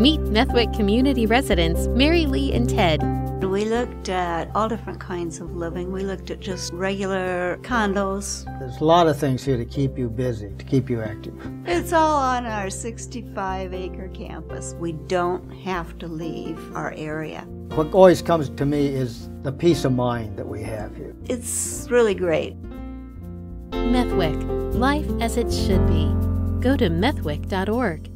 Meet Methwick community residents Mary Lee and Ted. We looked at all different kinds of living. We looked at just regular condos. There's a lot of things here to keep you busy, to keep you active. It's all on our 65 acre campus. We don't have to leave our area. What always comes to me is the peace of mind that we have here. It's really great. Methwick, life as it should be. Go to methwick.org.